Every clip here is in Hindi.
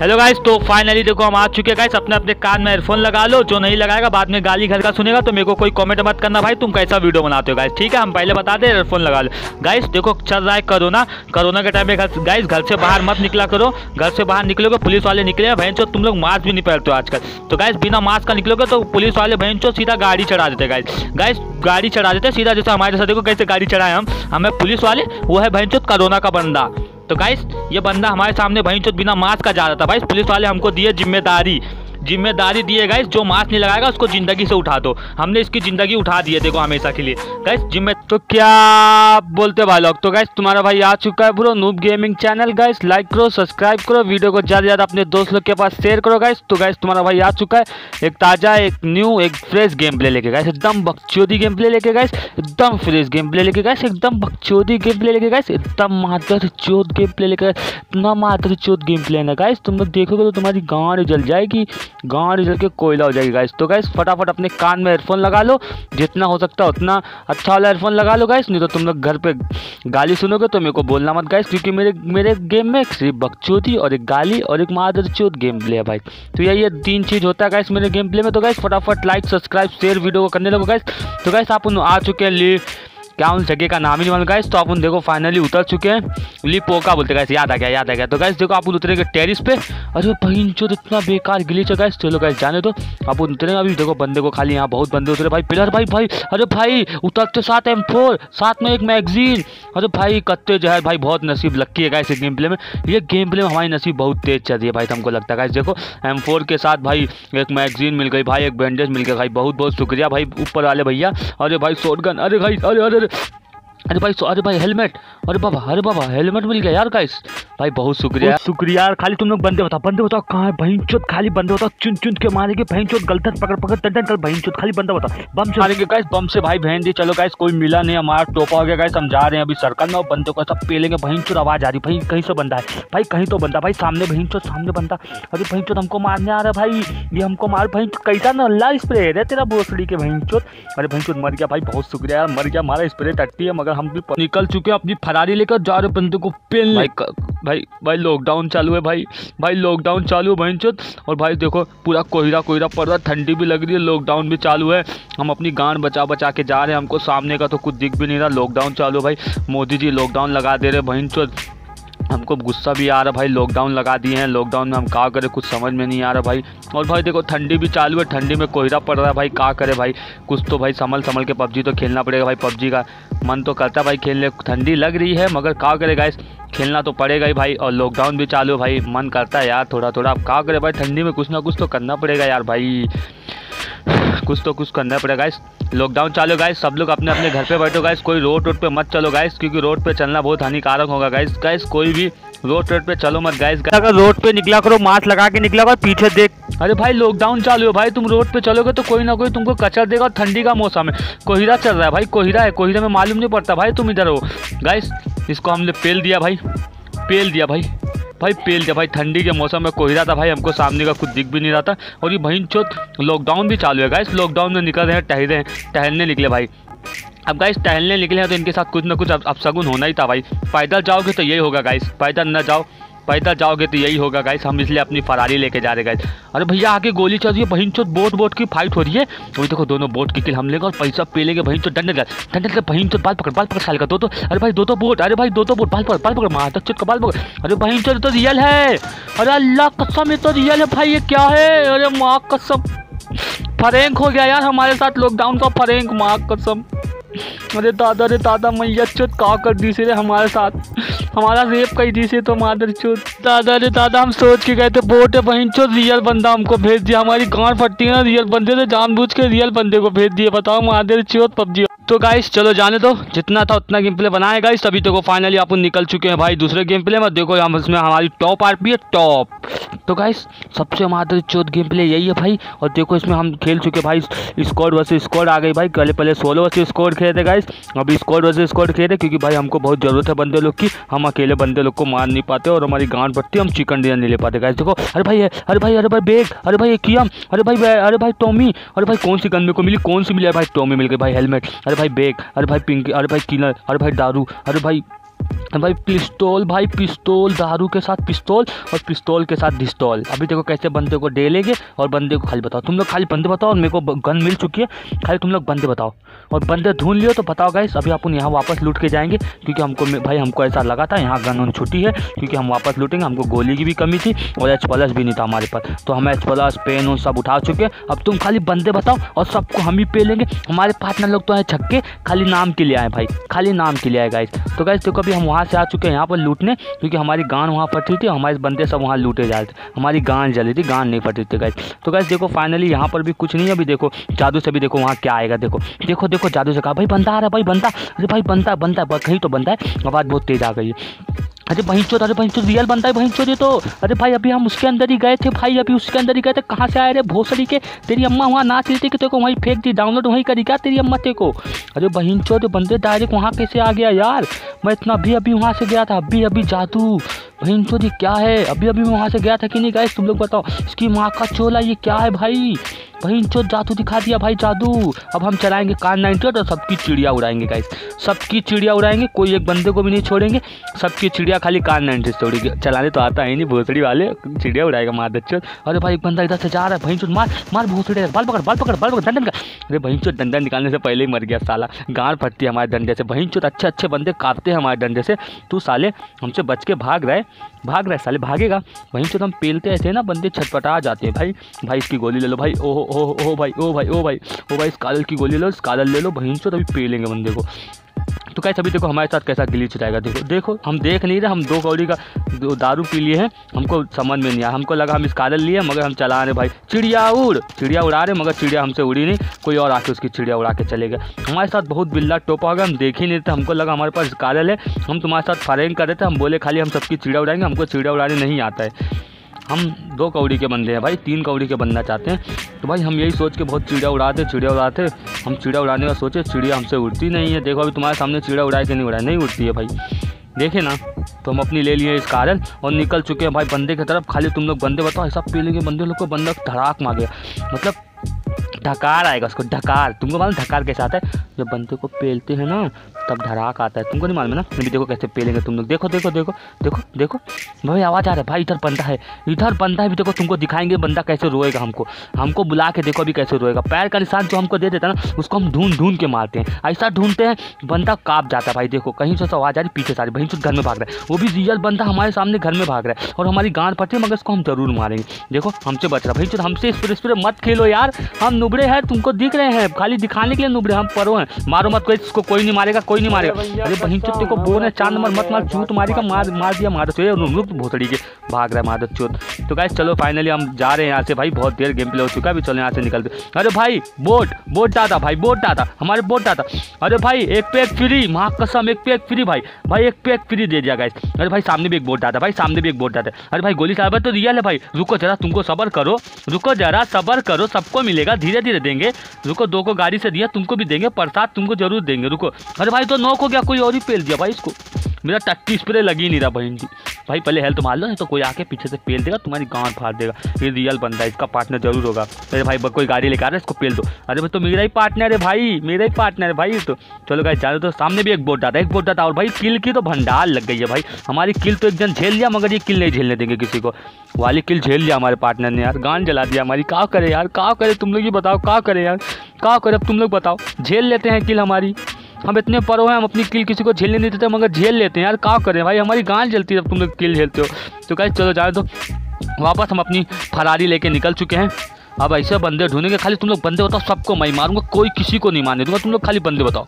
हेलो गाइस तो फाइनली देखो, हम आ चुके हैं गाइस अपने अपने कान में एयरफोन लगा लो. जो नहीं लगाएगा, बाद में गाली घर का सुनेगा. तो मेरे को कोई कमेंट मत करना भाई. तुम कैसा वीडियो बनाते हो गाइस ठीक है, हम पहले बता दे एयरफोन लगा लो. गाइस देखो, चल रहा है कोरोना कोरोना के टाइम में गाइस घर से बाहर मत निकला करो. घर से बाहर निकलोगे पुलिस वाले निकले बहन चो, तुम लोग मास्क भी नहीं पहनते हो आजकल. तो गाइस बिना मास्क का निकलोगे तो पुलिस वाले बहन चो सीधा गाड़ी चढ़ा देते गाइस गाइस गाड़ी चढ़ा देते सीधा जैसे हमारे साथ देखो कैसे गाड़ी चढ़ाए हम. हमें पुलिस वाले, वो है बहन चो कोरोना का बंदा. तो गाइस ये बंदा हमारे सामने वहीं बिना मास्क का जा रहा था। भाई, पुलिस वाले हमको दिए ज़िम्मेदारी। ज़िम्मेदारी दिए गाइस जो मास्क नहीं लगाएगा, उसको ज़िंदगी से उठा दो। हमने इसकी ज़िंदगी उठा दी है, देखो, हमेशा के लिए। गाइस जिम्मे तो क्या बोलते भाई लोग? तो गाइस तुम्हारा भाई आ चुका है bro noob gaming channel guys like करो सब्सक्राइब करो वीडियो को ज़्यादा ज़्यादा अपने दोस्त लोग के पास शेयर करो गाइस तो गाइस तुम्हारा भाई आ चुका है। एक ताज़ा, एक न्यू एक फ्रेश गेम प्ले लेके गाइस एकदम बकचोदी गेम प्ले लेके गाइस एकदम फ्रेश गेम प्ले लेके गाइस एकदम बकचोदी गेम प्ले लेके गाइस एकदम मादर चोद गेम प्ले लेके, इतना मादर चोद गेम प्ले ना गाइस तुम लोग देखोगे तो तुम्हारी गाँव जल जाएगी। गाँड जल के कोयला हो जाएगी गाइस तो गाइस फटाफट अपने कान में एयरफोन लगा लो, जितना हो सकता है उतना अच्छा वाला एयरफोन लगा लो गाइस नहीं तो तुम लोग घर पे गाली सुनोगे तो मेरे को बोलना मत गाइस क्योंकि मेरे मेरे गेम में एक सिर्फ़ बकचोदी और एक गाली और एक मादर चोद गेम प्ले है, भाई. तो यही ये तीन चीज़ होता है गाइस मेरे गेम प्ले में. तो गाइस फटाफट लाइक सब्सक्राइब शेयर वीडियो को करने लगो गाइस तो गाइस आप आ चुके हैं क्या उन जगह का नाम ही नहीं मालूम गाइस तो अपन देखो फाइनली उतर चुके हैं। लिपोका बोलते गाइस याद आ गया, याद आ गया। तो गाइस देखो, आप उतरेंगे टेरिस पे। अरे भाई जो इतना बेकार गिलीच है गाइस चलो गाइस जाने दो। आप उतरेंगे अभी देखो, बंदे को खाली यहाँ बहुत बंदे उतरे। भाई, पिलर, भाई भाई, अरे भाई, उतरते साथ एम फोर साथ में एक मैगजीन अरे भाई, कत्ते जो है, भाई, बहुत नसीब लक्की है गाइस गेम प्ले में। ये गेम प्ले में हमारी नसीब बहुत तेज चल रही है, भाई तो हमको लगता है गाइस देखो एम के साथ, भाई, एक मैगजीन मिल गई, भाई, एक बैंडेज मिल गया, भाई बहुत बहुत शुक्रिया, भाई, ऊपर वाले भैया। अरे भाई शॉर्ट अरे भाई अरे अरे अरे भाई अरे भाई हेलमेट। अरे बाबा अरे बाबा हेलमेट मिल गया यार गाइस भाई बहुत शुक्रिया। शुक्रिया यार खाली तुम लोग बंदे बताओ बंदे बताओ कहाँ है बहन चोत खाली बंदे बताओ चुन चुन के मारेंगे बहन चोत गलत पकड़ पकड़ टन कर बहन चोत खाली बंदा बताओ बम से मारेंगे गाइस बम से भाई बहन जी चलो गाइस कोई मिला नहीं हमारा टोपा हो गया गाइस हम जा रहे हैं अभी सर्कल में और बंदे को सब पेलेंगे बहन चोत आवाज़ आ रही भाई कहीं से बंदा है? भाई कहीं तो बंदा भाई सामने बहन चोत सामने बंदा। अरे बहन चोत हमको मारने आ रहा है भाई ये हमको मार बहन कैसा ना अल्लाह स्प्रे है तेरा बोसड़ी के बहन चोत अरे बहन चोत मर गया भाई बहुत शुक्रिया यार मर गया हमारा स्प्रे टट्टी है मगर हम भी निकल चुके हैं अपनी फरारी लेकर जा रहे बंदे को पेन भाई भाई भाई लॉकडाउन चालू है भाई। भाई लॉकडाउन चालू है भाई चुत और भाई देखो पूरा कोहरा कोहरा पड़ रहा ठंडी भी लग रही है लॉकडाउन भी चालू है। हम अपनी गान बचा बचा के जा रहे हैं हमको सामने का तो कुछ दिख भी नहीं रहा। लॉकडाउन चालू है भाई। मोदी जी लॉकडाउन लगा दे रहे भाई चुत हमको गुस्सा भी आ रहा भाई लॉकडाउन लगा दिए हैं। लॉकडाउन में हम क्या करें, कुछ समझ में नहीं आ रहा भाई। और भाई देखो, ठंडी भी चालू है, ठंडी में कोहरा पड़ रहा है भाई, क्या करे भाई? कुछ तो भाई संभल संभल के पबजी तो खेलना पड़ेगा भाई, पबजी का मन तो करता भाई खेलने। ठंडी लग रही है, मगर क्या करे गाइस खेलना तो पड़ेगा ही भाई, और लॉकडाउन भी चालू है भाई, मन करता है यार थोड़ा थोड़ा अब क्या करे भाई, ठंडी में कुछ ना कुछ तो करना पड़ेगा यार भाई। कुछ तो कुछ करना पड़ेगा गाइस लॉकडाउन चालू गाइस सब लोग अपने अपने घर पे बैठो गाइस कोई रोड रोड पे मत चलो गाइस क्योंकि रोड पे चलना बहुत हानिकारक होगा गाइस गाइस कोई भी रोड रोड पे चलो मत गाइस अगर रोड पे निकला करो मास्क लगा के निकला करो, पीछे देख। अरे भाई लॉकडाउन चालू है, भाई. तुम रोड पे चलोगे तो कोई ना कोई तुमको कचर देगा और ठंडी का मौसम है। कोहरा चल रहा है, भाई. कोहरा है, कोहरे में मालूम नहीं पड़ता, भाई. तुम इधर हो गाइस इसको हमने पेल दिया, भाई. पेल दिया, भाई. भाई पेल दिया, भाई ठंडी के मौसम में कोहरा था भाई, हमको सामने का कुछ दिख भी नहीं रहा था। और ये भाई चौथ लॉकडाउन भी चालू है गाइस लॉकडाउन में निकल रहे हैं हैं, टहलने निकले भाई। अब गाइस टहलने निकले हैं तो इनके साथ कुछ ना कुछ अब सगुन होना ही था भाई। पैदल जाओगे तो यही होगा गाइस पैदल ना जाओ। पैदल जाओगे तो यही होगा गाइस हम इसलिए अपनी फरारी लेके जा रहे गाइस अरे भैया, आगे गोली चल रही है, बहन चो बोट बोट की फाइट हो रही है। वही देखो, दोनों बोट की किल हम लेंगे और पैसा पे लेंगे, बहन चो डंडे डंडे से बहन चो बाल पकड़ बाल पकड़, साल का दो तो अरे भाई, दो दो बोट, अरे भाई, दो दो बोट, बाल पकड़ बाल पकड़ मार तक का बाल पकड़। अरे बहन चो तो रियल है। अरे अल्लाह कसम, ये तो रियल है भाई, ये क्या है? अरे माँ कसम। फरेंक हो गया यार हमारे साथ लॉकडाउन का फरेंक, माँ कसम। अरे दादा अरे दादा, मैया चुत का कर दी से हमारे साथ। हमारा रेप कही दी से तो मादर चोत दादा रे, दादा, हम सोच के गए थे, बोट बहन चो रियल बंदा हमको भेज दिया। हमारी गांड फटती है ना, रियल बंदे से जानबूझ के रियल बंदे को भेज दिए बताओ, मादर चोत पबजी तो गाइस चलो जाने दो। जितना था उतना गेम प्ले बनाए गाइस तभी तो फाइनली आप निकल चुके हैं भाई दूसरे गेम प्ले में। देखो हम इसमें हमारी टॉप आरपी है टॉप तो गाइस सबसे हमारा चौथ गेम प्ले यही है भाई। और देखो इसमें हम खेल चुके भाई। स्कॉड वर्सेस स्कॉड आ गई भाई। पहले पहले सोलो वर्सेस स्कॉड खेले थे गाइस अभी स्कॉड वर्सेस स्कॉड खेले क्योंकि भाई हमको बहुत ज़रूरत है बंदे लोग की। हम अकेले बंदे लोग को मार नहीं पाते और हमारी गांड पड़ती हम चिकन डिनर नहीं ले पाते। गाइस देखो, अरे भाई अरे भाई अरे भाई बेग अरे भाई कियम अरे भाई अरे भाई टॉमी अरे भाई कौन सी गन मेरे को मिली? कौन सी मिली? भाई टॉमी मिल गई भाई हेलमेट अरे भाई बेग अरे भाई पिंक अरे भाई किलर अरे भाई दारू अरे भाई भाई पिस्तौल भाई पिस्तौल, दारू के साथ पिस्तौल और पिस्तौल के साथ डिस्टॉल। अभी देखो कैसे बंदे को डे लेंगे और बंदे को खाली बताओ। तुम लोग खाली बंदे बताओ और मेरे को गन मिल चुकी है। खाली तुम लोग बंदे बताओ। और बंदे ढूंढ लियो तो बताओ गाइस अभी अपन यहाँ वापस लूट के जाएँगे क्योंकि हमको भाई हमको ऐसा लगा था, यहाँ गन उन छुट्टी है क्योंकि हम वापस लूटेंगे, हमको गोली की भी कमी थी और एच प्लस भी नहीं था हमारे पास। तो हम एच प्लस पेन उन सब उठा चुके अब तुम खाली बंदे बताओ और सबको हम ही पे लेंगे। हमारे पार्टनर लोग तो हैं छक्के। खाली नाम के लिए आए भाई। खाली नाम के लिए आए गाइस तो गाइस देखो अभी हम वहाँ से आ चुके हैं यहाँ पर लूटने, क्योंकि हमारी गान वहाँ फटी थी, हमारे बंदे सब वहाँ लूटे जा रहे थे। हमारी गान जली थी, गान नहीं फटी थी गैस तो गैस देखो फाइनली यहाँ पर भी कुछ नहीं अभी देखो, जादू से भी देखो, वहाँ क्या आएगा, देखो। देखो देखो, जादू से कहा, भाई, बंदा आ रहा है, भाई बनता अरे, भाई बनता बनता कहीं तो बनता है। आवाज़ बहुत तेज़ आ गई है। अरे बहन चोद अरे बहन चोद रियल बनता है बहन चोद ये तो। अरे भाई, अभी हम उसके अंदर ही गए थे भाई, अभी उसके अंदर ही गए थे। कहाँ से आए रे? भोसड़ी के। तेरी अम्मा वहाँ नाच रही थी कि तेरे को वहीं फेंक दी डाउनलोड वहीं करी क्या तेरी अम्मा तेरे को? अरे बहन चोद बंदे डायरेक्ट वहाँ कैसे आ गया यार? मैं इतना अभी अभी वहाँ से गया था, अभी अभी जादू। बहन चोद ये क्या है? अभी अभी वहाँ से गया था कि नहीं गए तुम लोग बताओ, इसकी माँ का चोला ये क्या है भाई? भाई चो जादू दिखा दिया भाई जादू। अब हम चलाएँगे कार नाइनटी और सबकी चिड़िया उड़ाएँगे गाइस सबकी चिड़िया उड़ाएँगे, कोई एक बंदे को भी नहीं छोड़ेंगे। सबकी चिड़िया खाली कार नाइनटी से उड़ेगी। चलाने तो आता है नहीं, भोसड़ी वाले, चिड़िया उड़ाएगा मार दच्चो अरे भाई, एक बंदा इधर से जा रहा है भाई चो मार मार भोसड़ी, बाल पकड़ बाल पकड़ बाल पकड़, दंडन का। अरे भाई चो दंडन निकालने से पहले ही मर गया साला। गाड़ फटती है हमारे डंडे से। भाई चो अच्छे अच्छे बंदे काटते हैं हमारे डंडे से। तू साले, हमसे बच के भाग रहे। भाग रहा है, साले भागेगा। वहीं से तो हम पेलते ऐसे ना, बंदे छटपटा जाते हैं। भाई भाई इसकी गोली ले लो भाई। ओह, ओहो ओहो भाई ओ भाई ओ भाई ओ भाई, इस कादल की गोली ले लो, इस कादल ले लो, वहीं से तभी पेलेंगे बंदे को। तो कैसे अभी देखो हमारे साथ कैसा गिलीच रहेगा देखो देखो, हम देख नहीं रहे, हम दो कौड़ी का दारू पी लिए हैं। हमको समझ में नहीं आया। हमको लगा हम इस कादल लिए मगर हम चला रहे भाई। चिड़िया उड़, चिड़िया उड़ा रहे, मगर चिड़िया हमसे उड़ी नहीं। कोई और आके उसकी चिड़िया उड़ा के चले गए। हमारे साथ बहुत बिल्ला टोपा होगा, हम देख ही नहीं थे हमको लगा हमारे पास कादल है। हम तुम्हारे साथ फायरिंग कर रहे थे, हम बोले खाली हम सबकी चिड़िया उड़ाएँगे, हमको चिड़िया उड़ाने नहीं आता है। हम दो कौड़ी के बंदे हैं भाई, तीन कौड़ी के बनना चाहते हैं। तो भाई हम यही सोच के बहुत चिड़िया उड़ाते चिड़िया उड़ाते। हम चिड़िया उड़ाने का सोचे, चिड़िया हमसे उड़ती नहीं है। देखो अभी तुम्हारे सामने चिड़िया उड़ाए कि नहीं उड़ाए? नहीं उड़ती है भाई। देखे ना तो हम अपनी ले लिए इस कारण और निकल चुके हैं भाई बंदे की तरफ़। खाली तुम लोग बंदे बताओ, ऐसा पी लेंगे बंदे लोग को बंदा धड़ाक मार। गया मतलब ढकार आएगा उसको, ढकार। तुमको मालूम ढकार कैसे आता है? जब बंदे को पेलते हैं ना तब धड़ाक आता है। तुमको नहीं मालूम है ना? अभी देखो कैसे पेलेंगे तुम लोग। देखो देखो देखो देखो देखो। भाई, आवाज़ आ रहा है। भाई, इधर बंदा है। इधर बंदा है भी देखो तुमको दिखाएँगे बंदा कैसे रोएगा हमको। हमको बुला के देखो अभी कैसे रोएगा। पैर का निशान जो हमको दे देता है ना, उसको हम ढूंढ ढूंढ के मारते हैं। ऐसा ढूंढते हैं, बंदा काप जाता है। भाई, देखो, कहीं से आवाज़ आ रही, पीछे सारी वहीं से घर में भाग रहा है। वो भी रियल बंदा हमारे सामने घर में भाग रहा है और हमारी गांड पड़ती है, मगर इसको हम ज़रूर मारेंगे। देखो, हमसे बच रहा भाई हमसे इस पर इस पर मत खेलो यार। हम नुबड़े हैं, तुमको दिख रहे हैं। खाली दिखाने के लिए नुबड़े हम परो हैं। मारो मत कोई इसको कोई नहीं मारेगा, कोई नहीं मारेगा अरे बहन चोत को बोल है चाँद नंबर मत मार चूत मारी का मार मार दिया मार चाहिए रुक भोसड़ी के भाग रहा है मादत चोत तो गाइस चलो फाइनली हम जा रहे हैं यहाँ से भाई बहुत देर गेम प्ले हो चुका है अभी चलो यहाँ से निकलते अरे भाई बोट बोट डाटा भाई बोट डाटा हमारे बोट डाटा अरे भाई एक पे एक फ्री माँ कसम एक पे एक फ्री भाई। भाई एक पे एक फ्री दे दिया गाइस अरे भाई सामने भी एक बोट डाटा भाई सामने भी एक बोट डाटा अरे भाई गोली साहब तो रियल है भाई। रुको जरा तुमको सबर करो। रुको जरा सबर करो सबको मिलेगा धीरे धीरे देंगे। रुको दो को गाड़ी से दिया तुमको भी देंगे प्रसाद तुमको ज़रूर देंगे रुको। अरे भाई तो नौक हो गया, कोई और ही पेल दिया भाई इसको। मेरा टट्टी स्प्रे लगी नहीं रहा बहन जी। भाई पहले हेल्थ मार लो, नहीं तो कोई आके पीछे से पेल देगा, तुम्हारी गांड फाड़ देगा। ये रियल बंदा है, इसका पार्टनर ज़रूर होगा। अरे भाई कोई गाड़ी लेकर आ रहा है, इसको पेल दो। अरे भाई तो मेरा ही पार्टनर है भाई, मेरा ही पार्टनर है भाई। तो चलो गाइस जाने तो सामने भी एक बोट है, एक बोट आता और भाई किल की तो भंडार लग गई है भाई। हमारी किल तो एक जन झेल लिया, मगर ये किल नहीं झेलने देंगे किसी को। वाली किल झेल लिया हमारे पार्टनर ने यार गान जला दिया हमारी। का करे यार का करे, तुम लोग ये बताओ का करे यार का करे, अब तुम लोग बताओ। झेल लेते हैं किल हमारी। हम इतने परो हैं, हम अपनी किल किसी को झेलने नहीं देते मगर झेल लेते हैं, यार क्या करें भाई? हमारी गांड जलती है तुम लोग किल झेलते हो। तो कहीं चलो जाए तो वापस हम अपनी फरारी लेके निकल चुके हैं। अब ऐसे बंदे ढूंढेंगे, खाली तुम लोग बंदे बताओ सबको मैं मारूँगा, कोई किसी को नहीं मारने दूँगा, तुम लोग खाली बंदे बताओ।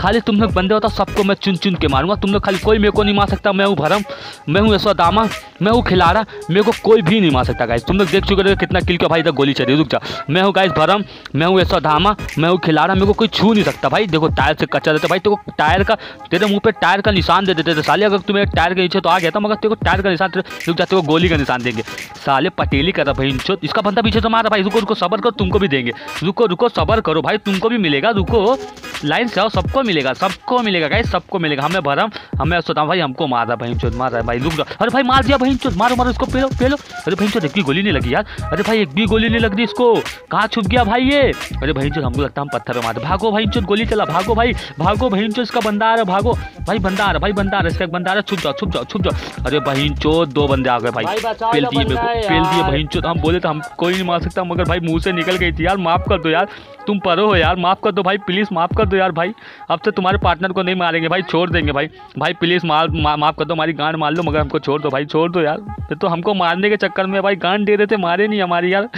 खाली तुम लोग बंदे बताओ सबको मैं चुन चुन के मारूँगा, तुम लोग खाली कोई मेरे को नहीं मार सकता, मैं हूँ भरम, मैं हूँ ऐसा यशोदामा मैं हूँ खिलाड़ा मेरे को कोई भी नहीं मार सकता गाइस तुम लोग देख चुके हो कितना किल के भाई तक गोली चली, रुक जा। मैं हूँ गाइस भरम, मैं हूँ यशोदामा मैं हूँ खिलाड़ा मेरे को कोई छू नहीं सकता भाई। देखो टायर से कच्चा देते, भाई तेरे टायर का, तेरे मुँह पे टायर का निशान दे देते थे, साले, अगर तुम्हें टायर के नीचे तो आ गया था, मगर तेरे को टायर का निशान रुक जाते गोली का निशान देंगे। साले, पटेली कर रहा भाई इसका बंदा पीछे तो मारा भाई, रुको रुको, सबर करो, तुमको भी देंगे। रुको रुको, सबर करो भाई, तुमको भी मिलेगा, रुको। लाइन से आओ, सबको मिलेगा सबको मिलेगा गाइस सबको मिलेगा। हमें भरम हमें सोता भाई, हमको मार रहा भाई चोट मार है भाई, रुक जाओ। अरे भाई, मार दिया भाई चोट मारो मारो, इसको पेलो पेलो। अरे भाई चोट एक भी गोली नहीं लगी यार। अरे भाई, एक भी गोली नहीं लग रही इसको। कहाँ छुप गया भाई ये? अरे भाई चोट हमको लगता है हम पत्थर में मार भागो भाई चोट गोली चला, भागो भाई भागो भाई चोट इसका बंदा आ रहा भागो। भाई बंदा आ रहा भाई बंदा आ रहा इसका एक बंदा आ रहा छुप जाओ छुप जाओ छुप जाओ। अरे बहन चो दो बंदे आ गए भाई। पेल दिए मेरे को पेल दिए बहन चो हम बोले तो हम कोई नहीं मार सकता मगर भाई मुँह से निकल गई थी यार माफ़ कर दो यार। तुम परो हो यार माफ़ कर दो भाई प्लीज़ माफ़ कर दो यार भाई। अब से तुम्हारे पार्टनर को नहीं मारेंगे भाई छोड़ देंगे भाई। भाई प्लीज़ मार माफ़ कर दो हमारी गांड मार लो मगर हमको छोड़ दो भाई छोड़ दो यार। ये तो हमको मारने के चक्कर में भाई गांड दे रहे थे मारे नहीं हमारी यार।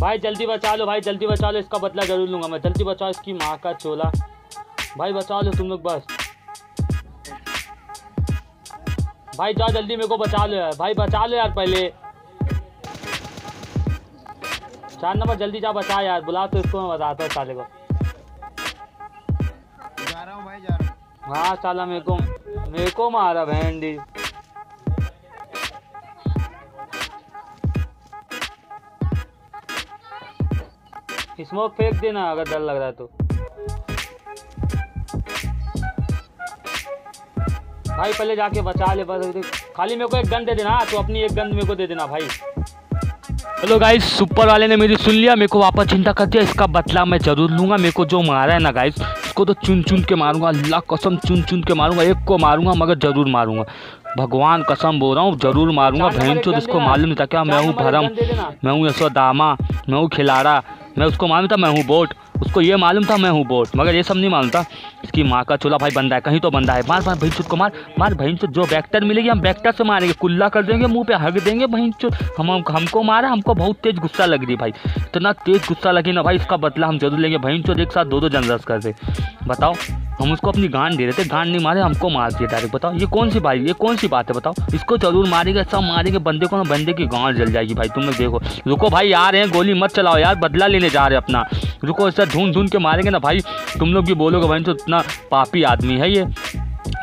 भाई जल्दी बचा लो भाई जल्दी बचा लो इसका बदला ज़रूर लूँगा मैं। जल्दी बचाओ इसकी माँ का चोला। भाई बचा लो तुम लोग बस। भाई जाओ जल्दी मेरे को बचा लो यार। भाई बचा लो यार पहले। चार नंबर जल्दी जा बचा यार। बुला तो इसको मैं बताता हूँ साले को। जा रहा हूँ भाई जा रहा हूँ। हाँ साला मेरे को मेरे को मारा भेंडी। स्मोक फेंक देना अगर डर लग रहा है तो। भाई पहले जाके बचा ले बस खाली मेरे को एक गन दे देना हाँ, तो अपनी एक गन मेरे को दे देना भाई। हेलो गाइस सुपर वाले ने मेरी सुन लिया मेरे को वापस चिंता कर दिया इसका बदला मैं ज़रूर लूँगा मेरे को जो मारा है ना गाइस इसको तो चुन चुन के मारूँगा अल्लाह कसम चुन चुन के मारूँगा एक को मारूँगा मगर ज़रूर मारूँगा। भगवान कसम बोल रहा हूँ ज़रूर मारूँगा बहन चो इसको मालूम नहीं था क्या? मैं हूँ भरम। मैं हूँ यशोदामा मैं हूँ खिलाड़ा मैं उसको मालूम था मैं हूँ बोट। उसको ये मालूम था, मैं हूँ बोट, मगर ये सब नहीं मालूम था। इसकी माँ का चूल्हा भाई बंदा है, कहीं तो बंदा है। मार मार भाई को मार मार चो जो बैक्टर मिलेगी हम बैक्टर से मारेंगे, कुल्ला कर देंगे, मुँह पे हग देंगे चो हम, हम- हमको मारा, हमको बहुत तेज गुस्सा लग रही भाई। इतना तेज गुस्सा लगी ना भाई, इसका बदला हम ज़रूर लेंगे। चो एक साथ दो दो जनरस कर दे। बताओ, हम उसको अपनी गांड दे रहे थे, गांड नहीं मारे, हमको मार दिया डायरेक्ट बताओ, ये कौन सी भाई ये कौन सी बात है, बताओ। इसको ज़रूर मारेंगे, सब मारेंगे, बंदे को ना बंदे की गांड जल जाएगी भाई। तुम देखो। रुको भाई, आ रहे हैं, गोली मत चलाओ यार, बदला लेने जा रहे अपना। रुको ऐसा ढूंढ ढूंढ के मारेंगे ना भाई। तुम लोग भी बोलोगे भाई तो इतना पापी आदमी है ये।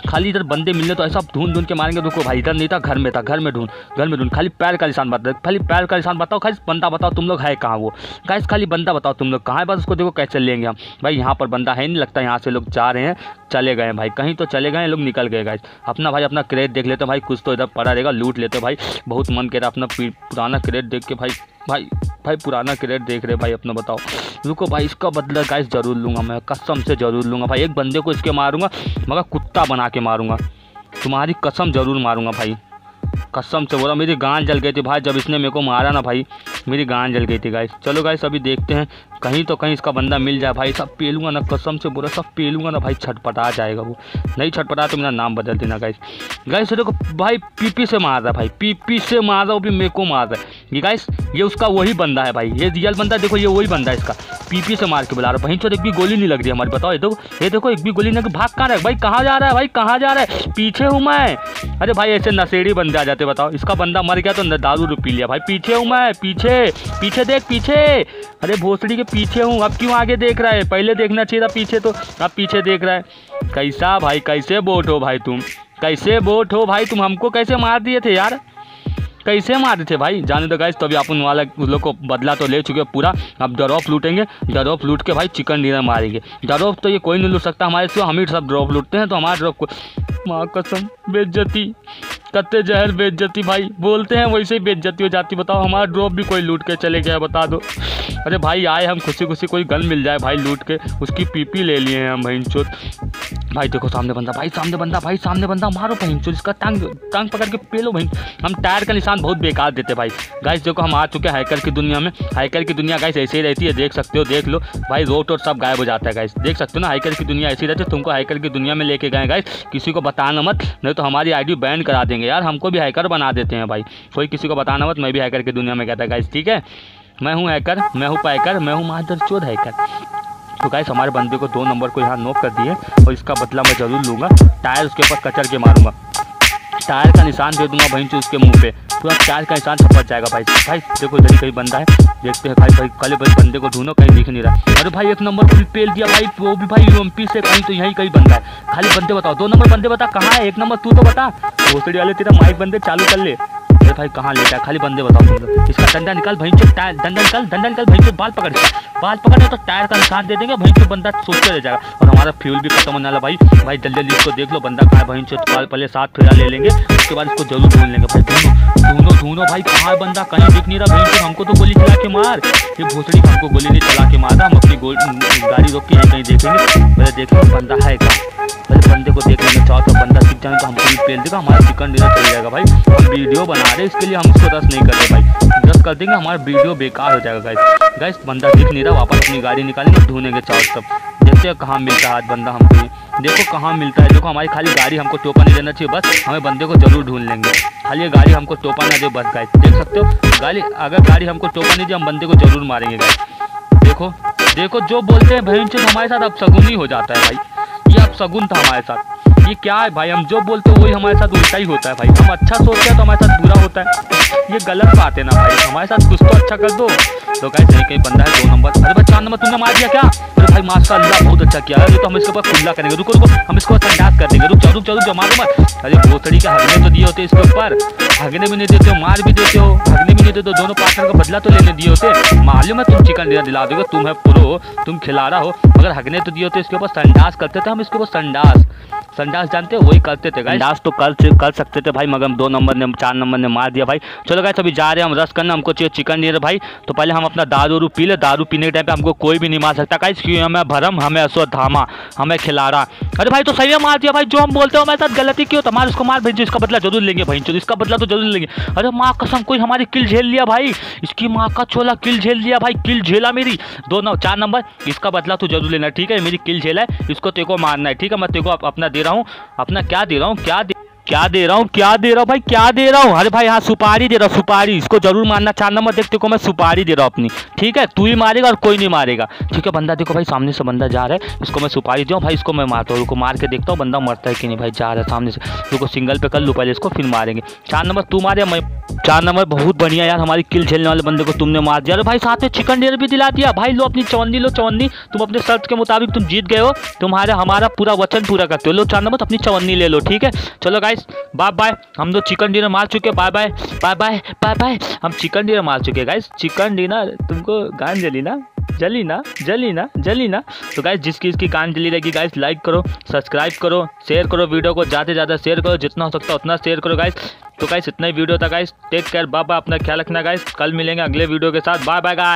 खाली इधर बंदे मिलने तो ऐसा ढूंढ ढूंढ के मारेंगे, रुको भाई। इधर नहीं था, घर में था, घर में ढूंढ, घर में ढूंढ। खाली पैर का निशान बता खाली पैर का निशान बताओ, खाली बंदा बताओ, तुम लोग है कहाँ वो? गाइस, खाली बंदा बताओ तुम लोग कहाँ है? बस उसको देखो कैसे लेंगे हम। भाई, यहाँ पर बंदा है, नहीं लगता यहाँ से लोग जा रहे हैं, चले गए भाई। कहीं तो चले गए लोग निकल गए गाइस। अपना भाई, अपना क्रेट देख लेते भाई, कुछ तो इधर पड़ा रहेगा, लूट लेते भाई। बहुत मन कह रहा अपना पुराना क्रेट देख के भाई भाई। भाई, पुराना क्रेट देख रहे भाई, अपना बताओ। रुको भाई, इसका बदला गाइस ज़रूर लूँगा मैं, कसम से ज़रूर लूँगा भाई। एक बंदे को इसके मारूँगा, मगर कुत्ता बना के मारूँगा। तुम्हारी कसम ज़रूर मारूँगा भाई। कसम से बोला, मेरी गांड जल गई थी भाई, जब इसने मेरे को मारा ना भाई, मेरी गांड जल गई थी गाइस चलो गाइस अभी देखते हैं। कहीं तो कहीं इसका बंदा मिल जाए भाई, सब पेलूँगा ना, कसम से बोला, सब पेलूँगा ना, भाई छटपटा जाएगा वो। नहीं छटपटा तो मेरा नाम बदल देना गाइस गाइस देखो, भाई पीपी से मार रहा है भाई, पीपी से मार रहा वो भी मेरे को मार रहा है। ये गाइस ये उसका वही बंदा है भाई, ये रियल बंदा देखो, ये वही बंदा है इसका। पीपी से मार के बुला रहा है तो एक भी गोली नहीं लग रही हमारी, बताओ, ये देखो ये देखो, एक भी गोली नहीं भाग कहाँ रहा है, भाई कहाँ जा रहा है, भाई कहाँ जा रहा है? पीछे हूँ मैं। अरे भाई, ऐसे नशेड़ी बंदे आ जाते बताओ, इसका बंदा मर गया तो दारू पी लिया, भाई, पीछे हूँ मैं, पीछे पीछे देख, पीछे। अरे भोसड़ी के पीछे हूँ, अब क्यों आगे देख रहा है? पहले देखना चाहिए था पीछे तो अब पीछे देख रहा है। कैसा भाई, कैसे बोट हो भाई तुम? कैसे बोट हो भाई तुम? हमको कैसे मार दिए थे यार? कैसे मारे थे भाई? जाने दो गाइस तो अभी अपन वाला उन लोग को बदला तो ले चुके पूरा। अब ड्रॉप लूटेंगे ड्रॉप लूट के भाई चिकन डिनर मारेंगे। ड्रॉप तो ये कोई नहीं लूट सकता, हमारे सिवा हम ही सब ड्रॉप लूटते हैं तो हमारा ड्रॉप को माँ कसम, बेइज्जती। कत्ते जहर, बेइज्जती भाई। बोलते हैं वैसे ही बेइज्जती हो जाती, बताओ, हमारा ड्रॉप भी कोई लूट के चले गया बता दो। अरे भाई, आए हम खुशी खुशी कोई गन मिल जाए भाई लूट के, उसकी पीपी ले लिए हैं हम भाई चोत भाई देखो सामने बंदा, भाई सामने बंदा, भाई सामने बंदा, मारो भाई चोत इसका टांग टांग पकड़ के पेलो भाई हम टायर का निशान बहुत बेकार देते भाई। गाइस देखो हम आ चुके हैं हैकर की दुनिया में। हैकर की दुनिया गाइस ऐसे ही रहती है, देख सकते हो, देख लो। भाई रोट और सब गायब हो जाता है गाइस देख सकते हो ना हैकर की दुनिया ऐसी रहती है, तुमको हैकर की दुनिया में लेके गए गाइस किसी को बताना मत, नहीं तो हमारी आईडी बैन करा देंगे। यार, हमको भी हैकर बना देते हैं भाई। कोई किसी को बताना मत, मैं भी हैकर की दुनिया में कहता गाइस ठीक है? मैं हूँ हैकर मैं हूँ पैकर मैं हूँ माधर चोर हैकर तो गाइस हमारे बंदे को दो नंबर को यहाँ नोक कर दिए और इसका बदला मैं ज़रूर लूँगा। टायर उसके ऊपर कचर के मारूँगा। टायर का निशान दे दूँगा भाई जो उसके मुँह पे। पूरा टायर का निशान छपट जाएगा भाई। भाई देखो इधर कहीं बंदा है। देखते हैं भाई भाई कल भाई बंदे को ढूंढो, कहीं दिख नहीं रहा। अरे भाई, एक नंबर भी पेल दिया भाई। वो भी भाई यूएमपी से कहीं तो यहीं कहीं बंदा है। खाली बंदे बताओ। दो नंबर बंदे बता। कहाँ है? एक नंबर तू तो बता। भोसड़ी वाले, तेरा माइक बंदे चालू कर ले। भाई, कहाँ लेटा है? खाली बंदे बताओ तुम इसका डंडा निकाल जो टायर, डंडा निकाल, डंडा निकल जो बाल पकड़ बाल पकड़े तो टायर का निशान दे देंगे जो बंदा सोचते रह जाएगा। और हमारा फ्यूल भी खत्म होने वाला भाई। भाई जल्दी जल्दी इसको देख लो, बंदा कहाँ जो काल पहले साथ फेरा ले लेंगे, उसके बाद इसको ज़रूर ढूंढ लेंगे। भाई ढूंढो ढूंढो भाई, कहाँ बंदा? कहीं दिख नहीं रहा। भाई हमको तो गोली चला के मार। ये भोसड़ी हमको गोली नहीं चला के मारा हम अपनी गाड़ी रोक के कहीं देखेंगे। पहले देखेंगे बंदा है क्या पहले बंदे को देख लेंगे चाहो तो बंदा सीख जाए तो हमको भी पेल देगा। हमारा चिकन डिनर चल जाएगा भाई। हम वीडियो बना रहे इसके लिए हम इसको रस नहीं कर रहे भाई। रस कर देंगे, हमारा वीडियो बेकार हो जाएगा गाइस गाइस बंदा दिख नहीं रहा, वापस अपनी गाड़ी निकालेंगे, ढूंढेंगे चाहो सब देखते हैं कहाँ मिलता है आज बंदा हमको देखो कहाँ मिलता है, देखो हमारी खाली गाड़ी हमको टोपा नहीं देना चाहिए, बस हमें बंदे को ज़रूर ढूंढ लेंगे। खाली ये गाड़ी हमको टोपा ना दे बस गाइस देख सकते हो? गाड़ी, अगर गाड़ी हमको टोपा नहीं दे, हम बंदे को ज़रूर मारेंगे गाइस देखो देखो जो बोलते हैं भाई, उनसे हमारे साथ अब सगुन ही हो जाता है भाई। ये अब सगुन था हमारे साथ। ये क्या है भाई, हम जो बोलते हैं, वही हमारे साथ उल्टा ही होता है भाई। हम अच्छा सोचते हैं तो हमारे साथ बुरा होता है। ये गलत बात है ना भाई। हमारे साथ कुछ तो अच्छा कर दो। तो कहीं सही कहीं बंदा है, दो नंबर। अरे भाई, चार नंबर तुमने मार दिया क्या? अरे भाई माशा अल्लाह बहुत अच्छा किया। अरे तो हम इसके ऊपर खुला करेंगे। रुको रुको, हम इसको संडास कर देंगे। रुक जाओ रुक जाओ रुक जाओ, मारो मत। अरे भोसड़ी के हगने तो दिए होते इसके ऊपर। हगने भी नहीं देते हो, मार भी देते हो। हगने भी नहीं देते दोनों पार्टनर का बदला तो लेने दिए होते। मालूम है तुम चिकन दिला दोगे, तुम है प्रो, तुम खिला रहा हो। मगर हगने तो दिए होते इसके ऊपर, संडास करते थे हम इसके ऊपर, संडास। संडास जानते वही करते थे संडास तो कर कर सकते थे भाई, मगर दो नंबर ने, चार नंबर ने मार दिया भाई। चलो गाइस अभी जा रहे हैं, हम रस करना, हमको चाहिए चिकन डिनर भाई। तो पहले हम अपना दारू उरू पी ले, दारू पीने के टाइम पे हमको कोई भी नहीं मार सकता। गाइस क्यों? हमें भरम, हमें अश्वत्थामा, हमें खिलारा। अरे भाई तो सही है मार दिया भाई, जो हम बोलते हो, हमारे साथ गलती क्यों? तो मार, उसको मार, भेजो, इसका बदला ज़रूर लेंगे भाई चलो इसका बदला तो ज़रूर लेंगे। अरे माँ, कसम, कोई हमारी किल झेल लिया भाई। इसकी माँ का चोला किल झेल लिया भाई, किल झेला मेरी। दो नौ, चार नंबर, इसका बदला तो ज़रूर लेना, ठीक है? मेरी किल झेला है, इसको तेरे को मारना है, ठीक है? मैं तेरे को अपना दे रहा हूँ। अपना क्या दे रहा हूँ, क्या दे क्या दे रहा हूँ, क्या दे रहा हूँ, भाई, क्या दे रहा हूँ? अरे भाई हाँ सुपारी दे रहा हूँ, सुपारी। इसको ज़रूर मारना चार नंबर देखते को मैं सुपारी दे रहा हूँ अपनी। ठीक है? तू ही मारेगा और कोई नहीं मारेगा। ठीक है, बंदा देखो भाई, सामने से बंदा जा रहा है। इसको मैं सुपारी दूँ भाई, इसको मैं मारता हूँ। रुको, मार के देखता हूँ, बंदा मरता है कि नहीं भाई, जा रहा है सामने से। रुको, सिंगल पे कर लूँ पहले इसको, फिर मारेंगे। चार नंबर तू मारे, मैं चार नंबर बहुत बढ़िया यार, हमारी किल झेलने वाले बंदे को तुमने मार दिया। अरे भाई, साथ में चिकन डिनर भी दिला दिया। भाई, लो अपनी चवन्नी, लो चवन्नी। तुम अपने शर्त के मुताबिक तुम जीत गए हो। तुम्हारे, हमारा पूरा वचन पूरा करते हो। लो चार नंबर अपनी चवन्नी ले लो, ठीक है? चलो गाइस बाय बाय हम तो चिकन डिनर मार चुके bye bye bye bye bye bye हम चिकन डिनर मार चुके गाइस चिकन डिनर तुमको गान जली ना? जली ना? जली ना? जली ना? तो गाइस जिसकी इसकी कान जली रहेगी गाइस लाइक करो सब्सक्राइब करो शेयर करो वीडियो को, ज़्यादा से ज़्यादा शेयर करो, जितना हो सकता है उतना शेयर करो गाइस तो गाइस इतना ही वीडियो था guys take care bye bye अपना ख्याल रखना गाइस कल मिलेंगे अगले वीडियो के साथ. Bye bye guys